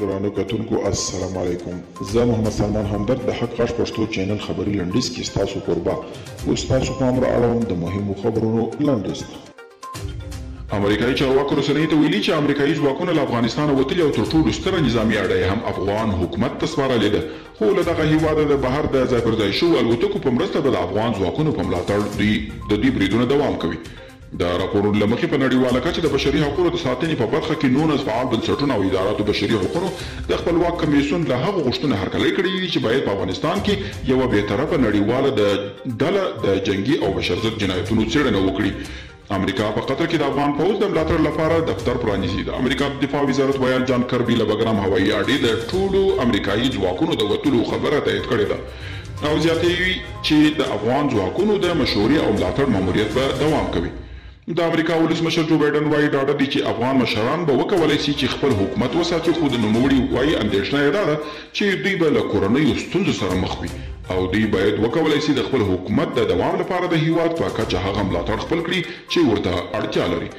ګرانو کتونکو السلام علیکم زه محمد سلمان همدرد د حق غږ پښتو چینل خبري لنډیز کې ستاسو کوربه او ستاسو په امر اړوند د مهمو خبرونو لنډیز امریکایي چارواکو رسنۍ ته ویلي چې امریکایي ځواکونه له افغانستانه وتلي او تر ټولو ستره نظامي اډه هم افغان حکومت ته سپارلې ده خو له دغه هېواده د بهر د ځایپرځای شوو الوتکو په مرسته به د افغان ځواکونو په ملاتړ دوی د دوی بریدونه دوام کوي. د راپورونو له مخې، په نړیواله کچه د بشري حقونو د ساتنې په برخه کې نونس فعال بنسټونه او اداراتو بشري حقونو د خپلواک کمېسیون له هغو غوښتنو هرکلی کړی دی چې باید په افغانستان کې یوه بېطرفه نړیواله ډله د جنګي او بشرضد جنایتونو څېړنه وکړي. امریکا په قطر کې د افغان پوځ د ملاتړ لپاره دفتر پرانیزي. د امریکا د دفاع وزارت ویاند جان کربي له بګرام هوایي اډې د ټولو امریکايي ځواکونو د وتلو خبره تایید کړې ده او زیاتوي چې د افغان ځواکونو د مشورې او ملاتړ ماموریت به دوام کوي. د امریکا ولسمشر جو بایډن وايي، ډاډه دی چې افغان مشران به وکولای شي چې خپل حکومت وساتي خو د نوموړي وايي اندېښنه یې دا ده چې دوی به له کورنیو ستونزو سره مخ وي او دوی باید وکولای شي د خپل حکومت د دوام لپاره د هېواد په کچه هغه ملاتړ خپل کړي چې ورته اړتیا لري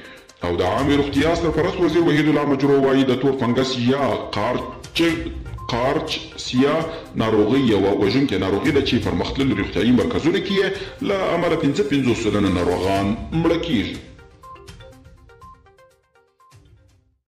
او د عامې روغتیا سرپرست وزیر وحیدالله مجروح وايي د تور فنګس یا قارچ قارچ سیا ناروغي یوه وژونکې ناروغي ده چې پرمختللو روغتیايي مرکزونو کې یې له امله پنځه پنځوس سلنه ناروغان مړه کېږي.